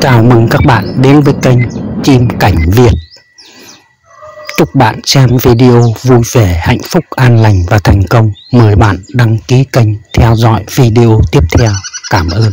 Chào mừng các bạn đến với kênh Chim Cảnh Việt. Chúc bạn xem video vui vẻ, hạnh phúc, an lành và thành công. Mời bạn đăng ký kênh theo dõi video tiếp theo. Cảm ơn.